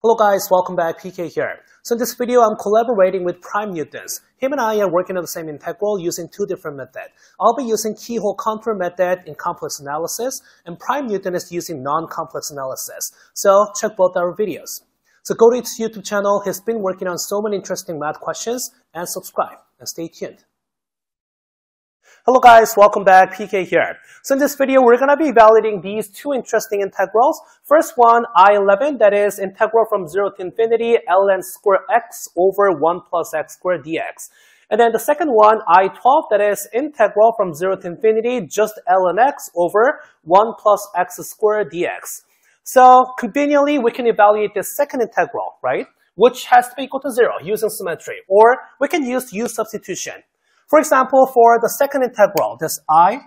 Hello guys, welcome back, PK here. So in this video, I'm collaborating with Prime Newtons. Him and I are working on the same integral using two different methods. I'll be using keyhole contour method in complex analysis, and Prime Newton is using non-complex analysis. So check both our videos. So go to his YouTube channel, he's been working on so many interesting math questions, and subscribe, and stay tuned. Hello guys, welcome back, PK here. So in this video, we're going to be evaluating these two interesting integrals. First one, I11, that is integral from 0 to infinity, ln square x over 1 plus x squared dx. And then the second one, I12, that is integral from 0 to infinity, just ln x over 1 plus x squared dx. So conveniently, we can evaluate this second integral, right? Which has to be equal to 0 using symmetry. Or we can use u substitution. For example, for the second integral, this i,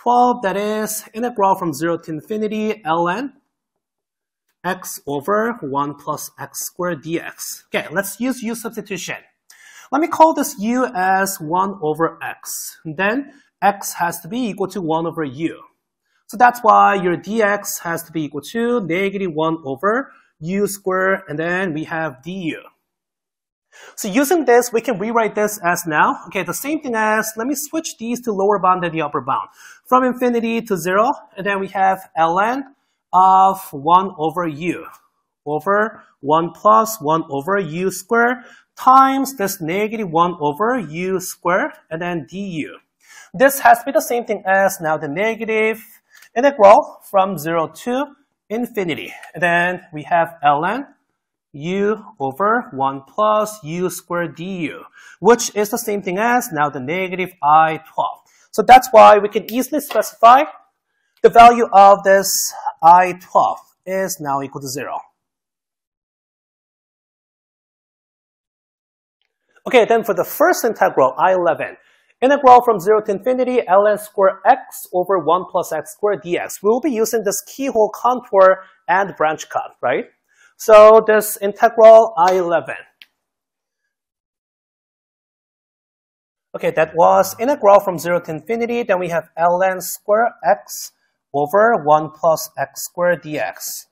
12, that is integral from 0 to infinity ln x over 1 plus x squared dx. Okay, let's use u substitution. Let me call this u as 1 over x. Then x has to be equal to 1 over u. So that's why your dx has to be equal to negative 1 over u squared, and then we have du. So using this, we can rewrite this as now, okay, the same thing as, let me switch these to lower bound and the upper bound. From infinity to zero, and then we have ln of 1 over u over 1 plus 1 over u squared times this negative 1 over u squared and then du. This has to be the same thing as now the negative integral from 0 to infinity. And then we have ln u over 1 plus u squared du, which is the same thing as now the negative i12. So that's why we can easily specify the value of this i12 is now equal to 0. Okay, then for the first integral, I11, integral from 0 to infinity ln square x over 1 plus x squared dx. We will be using this keyhole contour and branch cut, right? So this integral I11. Okay, that was integral from 0 to infinity. Then we have ln square x over 1 plus x squared dx.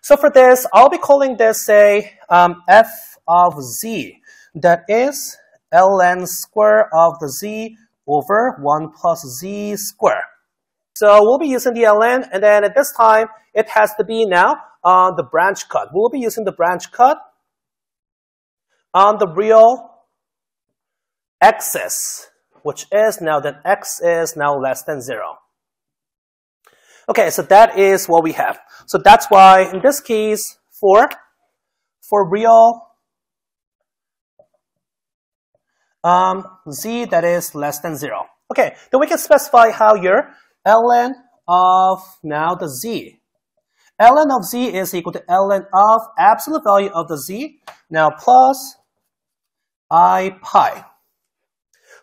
So for this, I'll be calling this, say, um, f of z. That is ln square of the z over 1 plus z square. So we'll be using the ln, and then at this time, it has to be now on the branch cut. We'll be using the branch cut on the real axis, which is now that x is now less than 0. Okay, so that is what we have. So that's why, in this case, for, for real um, z that is less than 0. Okay, then we can specify how your ln of now the z ln of z is equal to ln of absolute value of the z, now plus i pi.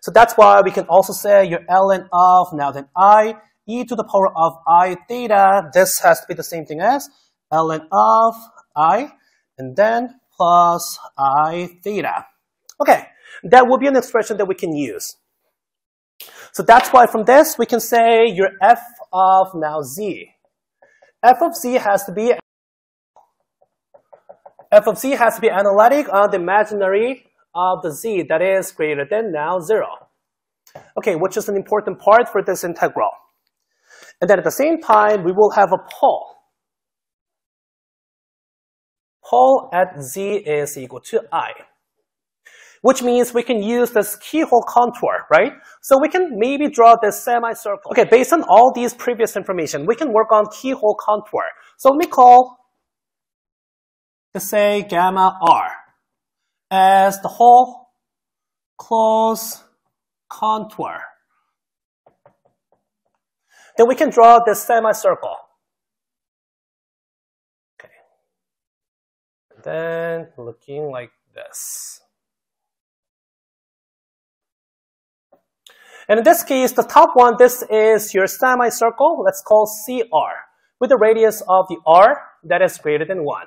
So that's why we can also say your ln of now then i e to the power of i theta. This has to be the same thing as ln of i and then plus i theta. Okay, that will be an expression that we can use. So that's why from this we can say your f of now z f of z has to be f of z has to be analytic on the imaginary of the z that is greater than now 0. Okay, which is an important part for this integral. And then at the same time, we will have a pole. Pole at z is equal to i which means we can use this keyhole contour, right? So we can maybe draw this semicircle. Okay, based on all these previous information, we can work on keyhole contour. So let me call, let's say, gamma r as the whole closed contour. Then we can draw this semicircle. Okay. Then looking like this. And in this case, the top one, this is your semicircle. Let's call CR with the radius of the R that is greater than 1.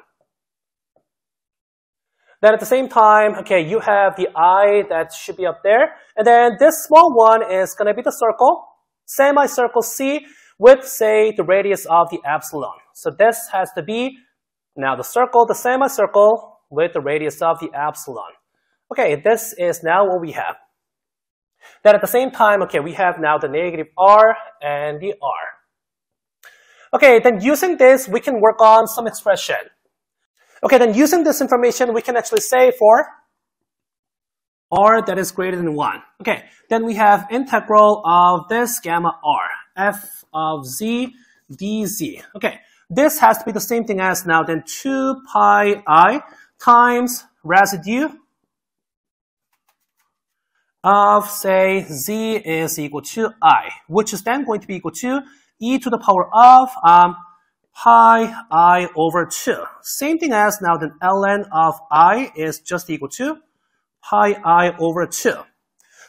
Then at the same time, okay, you have the I that should be up there. And then this small one is going to be the circle, semicircle C with, say, the radius of the epsilon. So this has to be Now the circle, the semicircle with the radius of the epsilon. Okay, this is now what we have. Then at the same time, okay, we have now the negative r and the r. Okay, then using this, we can work on some expression. Okay, then using this information, we can actually say for r that is greater than 1. Okay, then we have integral of this gamma r, f of z dz. Okay, this has to be the same thing as now then 2 pi i times residue of, say, z is equal to i, which is then going to be equal to e to the power of um, pi i over 2. Same thing as now then ln of i is just equal to pi i over 2.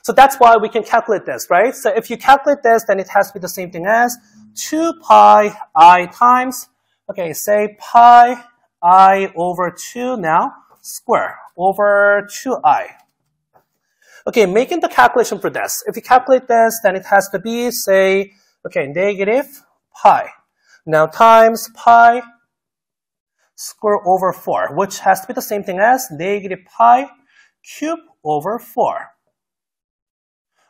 So that's why we can calculate this, right? So if you calculate this, then it has to be the same thing as 2 pi i times, okay, say pi i over 2 now, square over 2i. Okay, making the calculation for this. If you calculate this, then it has to be, say, okay, negative pi. Now times pi square over 4, which has to be the same thing as negative pi cube over 4.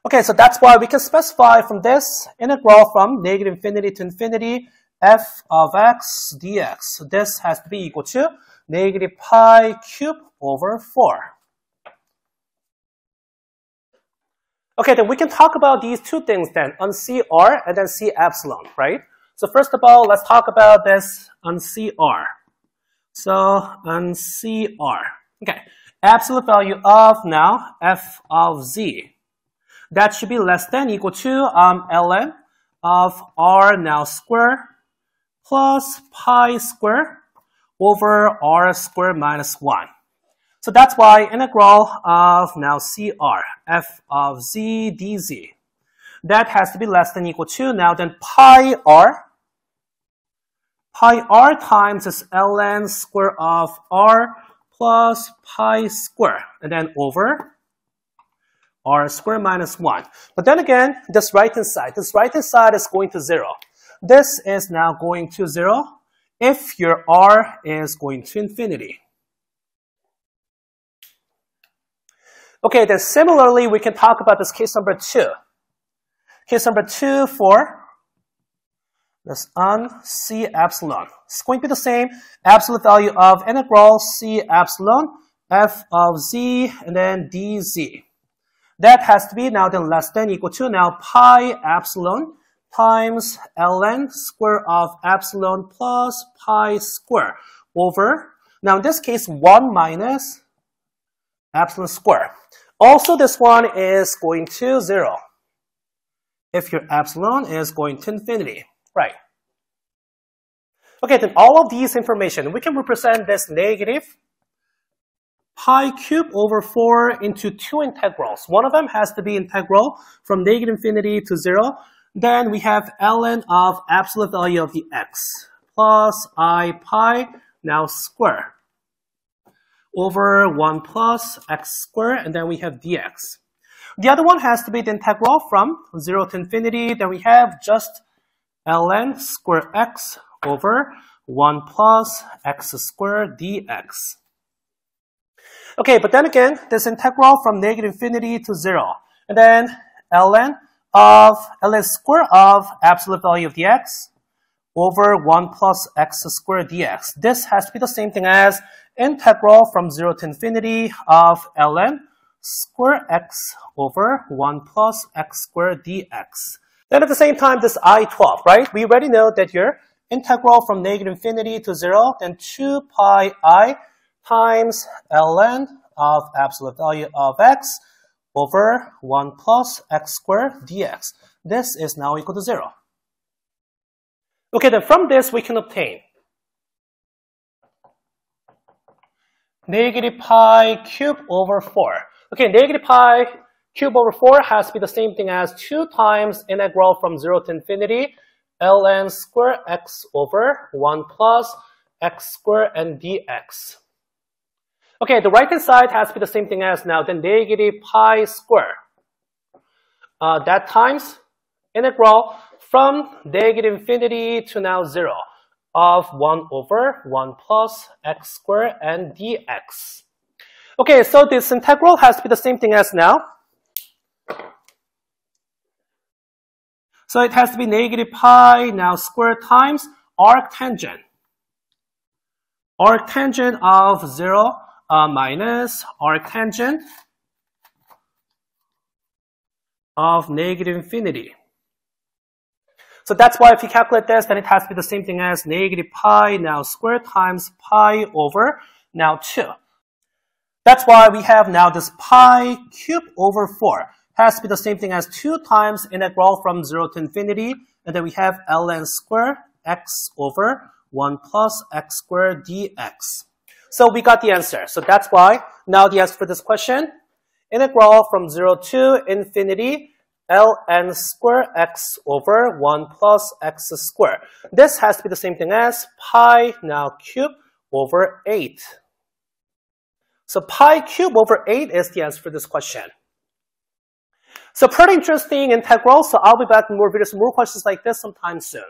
Okay, so that's why we can specify from this integral from negative infinity to infinity f of x dx. This has to be equal to negative pi cube over 4. Okay, then we can talk about these two things then, on CR and then C epsilon, right? So first of all, let's talk about this on CR. So on CR, okay, absolute value of now f of z. That should be less than equal to um, ln of r now square plus pi square over r square minus 1. So that's why integral of now CR, f of z dz, that has to be less than equal to now then pi r, pi r times is ln square of r plus pi square, and then over r square minus 1. But then again, this right-hand side, this right-hand side is going to 0. This is now going to 0 if your r is going to infinity. Okay, then similarly, we can talk about this case number two. Case number two for this on C epsilon. It's going to be the same absolute value of integral C epsilon f of z and then dz. That has to be now then less than equal to now pi epsilon times ln square of epsilon plus pi square over, now in this case, 1 minus epsilon square. Also, this one is going to 0 if your epsilon is going to infinity, right? Okay, then all of these information, we can represent this negative pi cube over 4 into two integrals. One of them has to be integral from negative infinity to 0. Then we have ln of absolute value of the x plus i pi now square over 1 plus x squared, and then we have dx. The other one has to be the integral from 0 to infinity. Then we have just ln square x over 1 plus x squared dx. Okay, but then again, this integral from negative infinity to 0. And then ln of ln square of absolute value of dx over 1 plus x squared dx. This has to be the same thing as integral from 0 to infinity of ln square x over 1 plus x squared dx. Then at the same time, this i12, right? We already know that your integral from negative infinity to 0, then 2 pi i times ln of absolute value of x over 1 plus x squared dx. This is now equal to 0. Okay, then from this we can obtain negative pi cube over 4. Okay, negative pi cube over 4 has to be the same thing as 2 times integral from 0 to infinity ln square x over 1 plus x square and dx. Okay, the right-hand side has to be the same thing as now the negative pi square. Uh, that times integral from negative infinity to now 0 of 1 over 1 plus x squared and dx. Okay, so this integral has to be the same thing as now. So it has to be negative pi now square times arctangent. Arctangent of 0 uh, minus arctangent of negative infinity. So that's why if you calculate this, then it has to be the same thing as negative pi now square times pi over now 2. That's why we have now this pi cubed over 4 has to be the same thing as 2 times integral from 0 to infinity, and then we have ln squared x over 1 plus x squared dx. So we got the answer. So that's why now the answer for this question, integral from 0 to infinity ln square x over 1 plus x squared. This has to be the same thing as pi now cube over 8. So pi cube over 8 is the answer for this question. So pretty interesting integral, so I'll be back with more videos, more questions like this sometime soon.